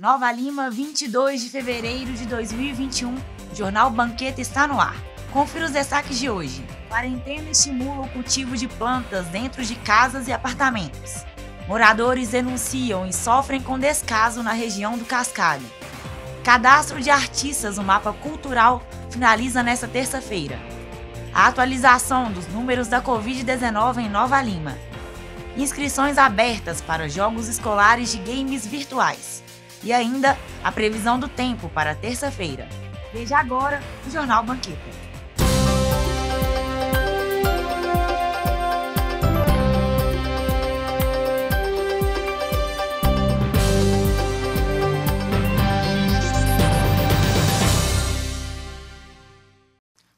Nova Lima, 22 de fevereiro de 2021. Jornal Banqueta está no ar. Confira os destaques de hoje. Quarentena estimula o cultivo de plantas dentro de casas e apartamentos. Moradores denunciam e sofrem com descaso na região do Cascalho. Cadastro de artistas no mapa cultural finaliza nesta terça-feira. A atualização dos números da Covid-19 em Nova Lima. Inscrições abertas para jogos escolares de games virtuais e ainda a previsão do tempo para terça-feira. Veja agora o Jornal Banqueta.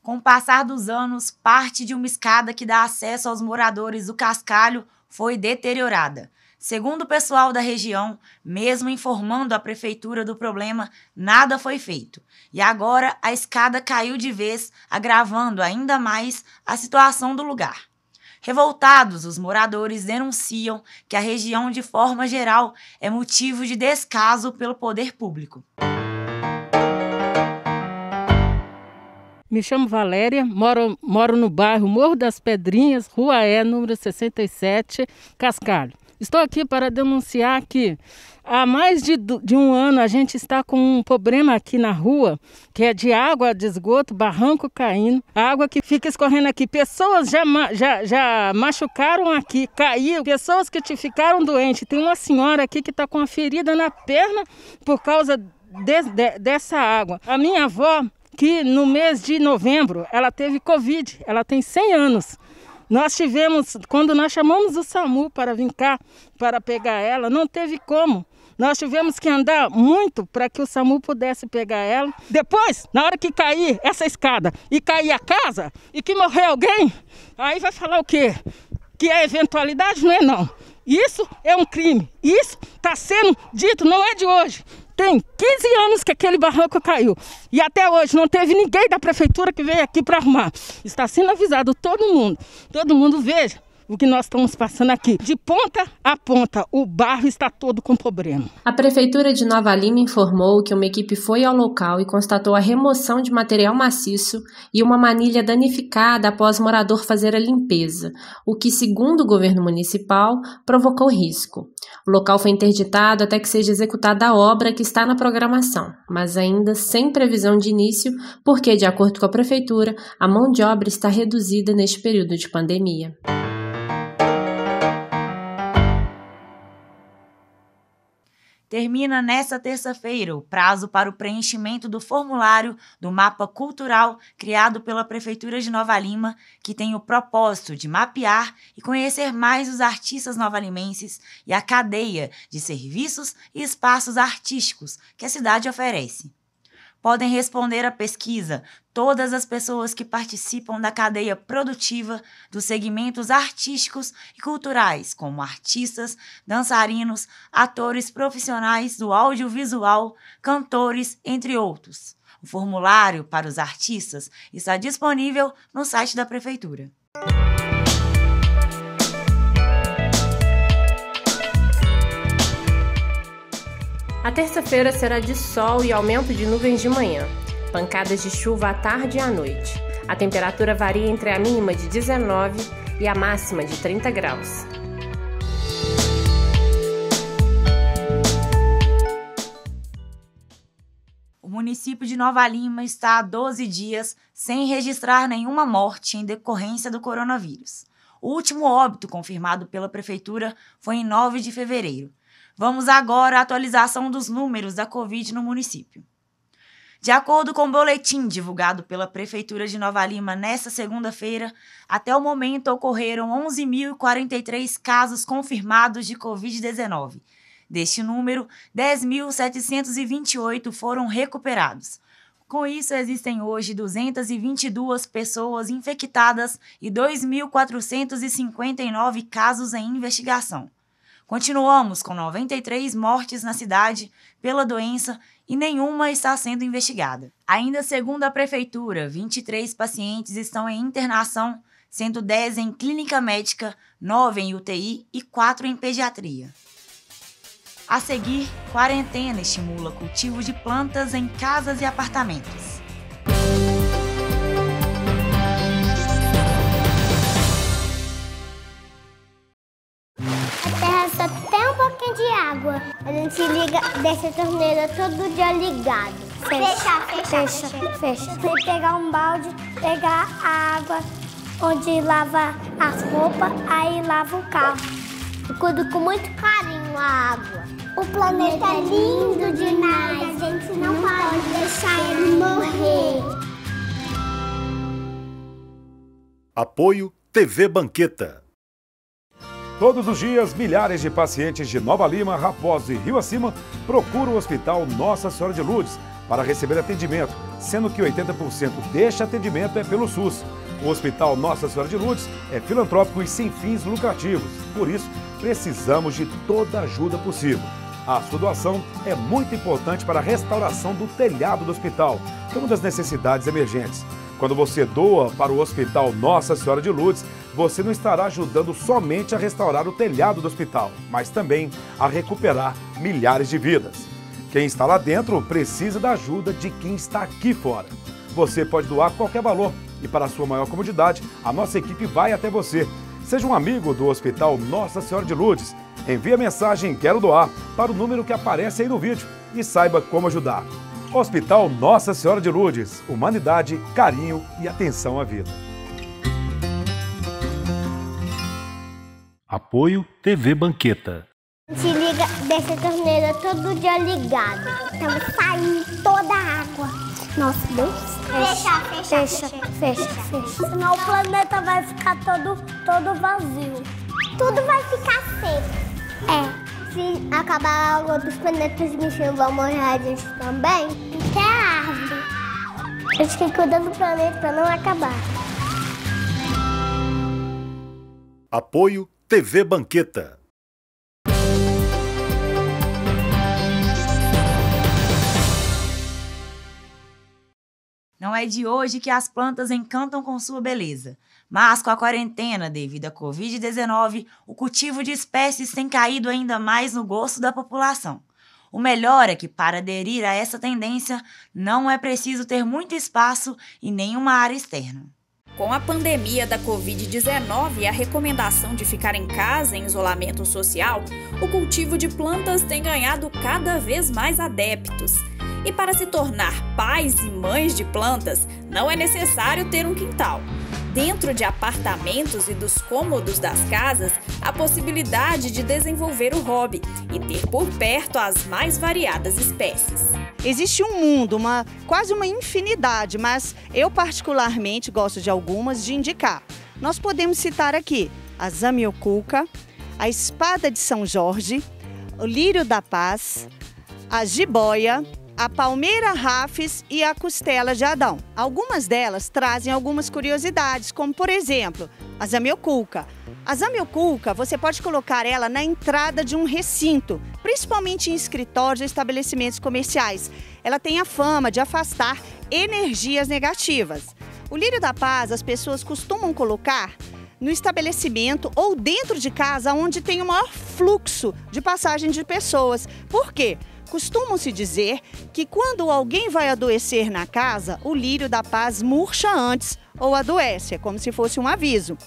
Com o passar dos anos, parte de uma escada que dá acesso aos moradores do Cascalho foi deteriorada. Segundo o pessoal da região, mesmo informando a prefeitura do problema, nada foi feito. E agora a escada caiu de vez, agravando ainda mais a situação do lugar. Revoltados, os moradores denunciam que a região, de forma geral, é motivo de descaso pelo poder público. Me chamo Valéria, moro, moro no bairro Morro das Pedrinhas, Rua E, número 67, Cascalho. Estou aqui para denunciar que há mais de, de, um ano a gente está com um problema aqui na rua, que é de água de esgoto, barranco caindo, água que fica escorrendo aqui. Pessoas já, já, já machucaram aqui, caíram, pessoas que te ficaram doentes. Tem uma senhora aqui que está com uma ferida na perna por causa de, de, dessa água. A minha avó, que no mês de novembro, ela teve Covid, ela tem 100 anos. Nós tivemos, quando nós chamamos o SAMU para vir cá, para pegar ela, não teve como. Nós tivemos que andar muito para que o SAMU pudesse pegar ela. Depois, na hora que cair essa escada e cair a casa e que morrer alguém, aí vai falar o quê? Que é eventualidade? Não é não. Isso é um crime. Isso está sendo dito, não é de hoje. Tem 15 anos que aquele barranco caiu. E até hoje não teve ninguém da prefeitura que veio aqui para arrumar. Está sendo avisado todo mundo. Todo mundo veja o que nós estamos passando aqui. De ponta a ponta, o bairro está todo com problema. A Prefeitura de Nova Lima informou que uma equipe foi ao local e constatou a remoção de material maciço e uma manilha danificada após o morador fazer a limpeza, o que, segundo o governo municipal, provocou risco. O local foi interditado até que seja executada a obra que está na programação, mas ainda sem previsão de início, porque, de acordo com a Prefeitura, a mão de obra está reduzida neste período de pandemia. Termina nesta terça-feira o prazo para o preenchimento do formulário do mapa cultural criado pela Prefeitura de Nova Lima, que tem o propósito de mapear e conhecer mais os artistas novalimenses e a cadeia de serviços e espaços artísticos que a cidade oferece podem responder à pesquisa todas as pessoas que participam da cadeia produtiva dos segmentos artísticos e culturais, como artistas, dançarinos, atores profissionais do audiovisual, cantores, entre outros. O formulário para os artistas está disponível no site da Prefeitura. A terça-feira será de sol e aumento de nuvens de manhã, pancadas de chuva à tarde e à noite. A temperatura varia entre a mínima de 19 e a máxima de 30 graus. O município de Nova Lima está há 12 dias sem registrar nenhuma morte em decorrência do coronavírus. O último óbito confirmado pela prefeitura foi em 9 de fevereiro, Vamos agora à atualização dos números da Covid no município. De acordo com o boletim divulgado pela Prefeitura de Nova Lima nesta segunda-feira, até o momento ocorreram 11.043 casos confirmados de Covid-19. Deste número, 10.728 foram recuperados. Com isso, existem hoje 222 pessoas infectadas e 2.459 casos em investigação. Continuamos com 93 mortes na cidade pela doença e nenhuma está sendo investigada. Ainda segundo a prefeitura, 23 pacientes estão em internação, sendo 10 em clínica médica, 9 em UTI e 4 em pediatria. A seguir, quarentena estimula cultivo de plantas em casas e apartamentos. Água. A gente liga, deixa a torneira todo dia ligado. Fecha, fecha, fecha. fecha. fecha. Tem que pegar um balde, pegar a água onde lava as roupas, aí lava o carro. Eu cuido com muito carinho a água. O planeta é lindo demais. A gente não, não pode deixar ele morrer. Apoio TV Banqueta. Todos os dias, milhares de pacientes de Nova Lima, Raposo e Rio Acima procuram o Hospital Nossa Senhora de Lourdes para receber atendimento, sendo que 80% deste atendimento é pelo SUS. O Hospital Nossa Senhora de Lourdes é filantrópico e sem fins lucrativos. Por isso, precisamos de toda ajuda possível. A sua doação é muito importante para a restauração do telhado do hospital, que é uma das necessidades emergentes. Quando você doa para o Hospital Nossa Senhora de Lourdes, você não estará ajudando somente a restaurar o telhado do hospital, mas também a recuperar milhares de vidas. Quem está lá dentro precisa da ajuda de quem está aqui fora. Você pode doar qualquer valor e, para sua maior comodidade, a nossa equipe vai até você. Seja um amigo do Hospital Nossa Senhora de Lourdes. Envie a mensagem Quero Doar para o número que aparece aí no vídeo e saiba como ajudar. Hospital Nossa Senhora de Lourdes. Humanidade, carinho e atenção à vida. Apoio TV Banqueta. Se liga, deixa a torneira todo dia ligada. Estamos saindo toda a água. Nossa, Deus. Fecha, fecha, fecha, fecha, fecha. Senão o planeta vai ficar todo, todo vazio. Tudo vai ficar seco. É. Se acabar a água dos planetas bichinhos vão morrer a gente também. Até a árvore. A gente tem que cuidar do planeta para não acabar. Apoio TV Banqueta. Não é de hoje que as plantas encantam com sua beleza, mas com a quarentena devido à Covid-19, o cultivo de espécies tem caído ainda mais no gosto da população. O melhor é que, para aderir a essa tendência, não é preciso ter muito espaço e nenhuma área externa. Com a pandemia da Covid-19 e a recomendação de ficar em casa em isolamento social, o cultivo de plantas tem ganhado cada vez mais adeptos. E para se tornar pais e mães de plantas, não é necessário ter um quintal. Dentro de apartamentos e dos cômodos das casas, a possibilidade de desenvolver o hobby e ter por perto as mais variadas espécies. Existe um mundo, uma quase uma infinidade, mas eu particularmente gosto de algumas de indicar. Nós podemos citar aqui a zamioculca, a espada de São Jorge, o lírio da paz, a jiboia, a palmeira rafes e a costela de Adão. Algumas delas trazem algumas curiosidades, como por exemplo, a zamioculca. A zamioculca, você pode colocar ela na entrada de um recinto, principalmente em escritórios e estabelecimentos comerciais. Ela tem a fama de afastar energias negativas. O lírio da paz, as pessoas costumam colocar no estabelecimento ou dentro de casa onde tem o maior fluxo de passagem de pessoas. Por quê? Costumam-se dizer que quando alguém vai adoecer na casa, o lírio da paz murcha antes ou adoece, é como se fosse um aviso.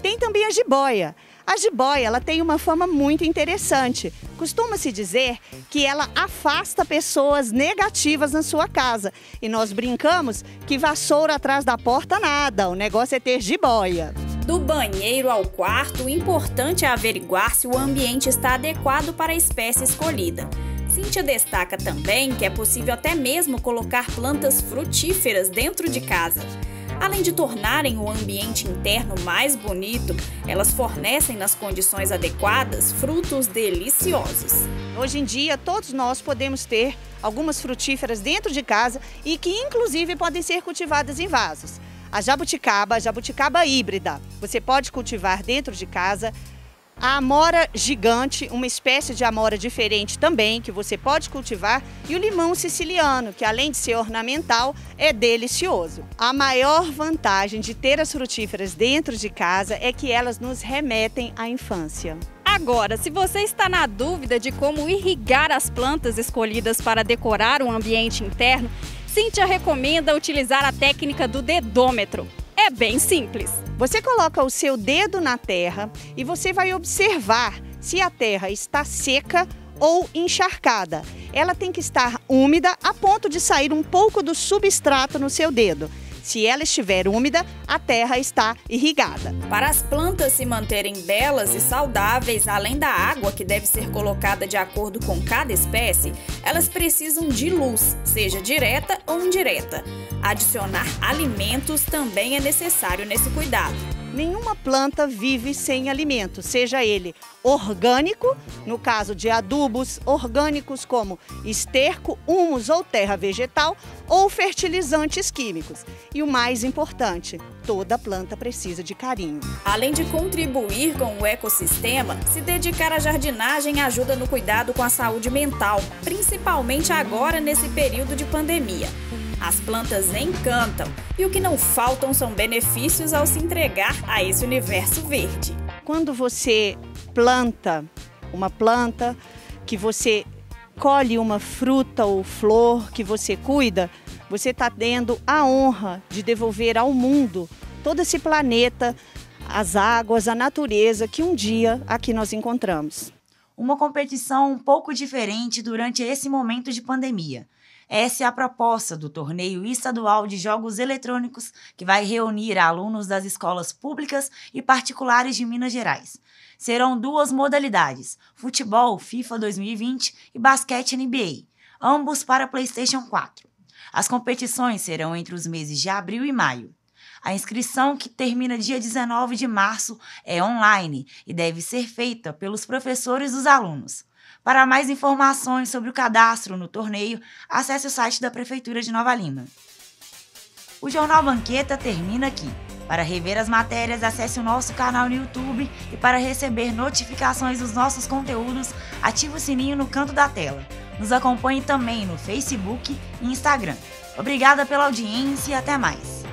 Tem também a jiboia. A jiboia ela tem uma fama muito interessante. Costuma-se dizer que ela afasta pessoas negativas na sua casa. E nós brincamos que vassoura atrás da porta nada, o negócio é ter jiboia. Do banheiro ao quarto, o importante é averiguar se o ambiente está adequado para a espécie escolhida. Cíntia destaca também que é possível até mesmo colocar plantas frutíferas dentro de casa. Além de tornarem o ambiente interno mais bonito, elas fornecem nas condições adequadas frutos deliciosos. Hoje em dia, todos nós podemos ter algumas frutíferas dentro de casa e que inclusive podem ser cultivadas em vasos. A jabuticaba, a jabuticaba híbrida, você pode cultivar dentro de casa a amora gigante, uma espécie de amora diferente também, que você pode cultivar, e o limão siciliano, que além de ser ornamental, é delicioso. A maior vantagem de ter as frutíferas dentro de casa é que elas nos remetem à infância. Agora, se você está na dúvida de como irrigar as plantas escolhidas para decorar o ambiente interno, Cíntia recomenda utilizar a técnica do dedômetro. É bem simples. Você coloca o seu dedo na terra e você vai observar se a terra está seca ou encharcada. Ela tem que estar úmida a ponto de sair um pouco do substrato no seu dedo. Se ela estiver úmida, a terra está irrigada. Para as plantas se manterem belas e saudáveis, além da água que deve ser colocada de acordo com cada espécie, elas precisam de luz, seja direta ou indireta. Adicionar alimentos também é necessário nesse cuidado. Nenhuma planta vive sem alimento, seja ele orgânico, no caso de adubos orgânicos como esterco, humus ou terra vegetal, ou fertilizantes químicos. E o mais importante, toda planta precisa de carinho. Além de contribuir com o ecossistema, se dedicar à jardinagem ajuda no cuidado com a saúde mental, principalmente agora nesse período de pandemia. As plantas encantam e o que não faltam são benefícios ao se entregar a esse universo verde. Quando você planta uma planta, que você colhe uma fruta ou flor que você cuida, você está tendo a honra de devolver ao mundo todo esse planeta, as águas, a natureza que um dia aqui nós encontramos. Uma competição um pouco diferente durante esse momento de pandemia. Essa é a proposta do torneio estadual de jogos eletrônicos que vai reunir alunos das escolas públicas e particulares de Minas Gerais. Serão duas modalidades: futebol FIFA 2020 e basquete NBA, ambos para PlayStation 4. As competições serão entre os meses de abril e maio. A inscrição, que termina dia 19 de março, é online e deve ser feita pelos professores dos alunos. Para mais informações sobre o cadastro no torneio, acesse o site da Prefeitura de Nova Lima. O Jornal Banqueta termina aqui. Para rever as matérias, acesse o nosso canal no YouTube e para receber notificações dos nossos conteúdos, ative o sininho no canto da tela. Nos acompanhe também no Facebook e Instagram. Obrigada pela audiência e até mais.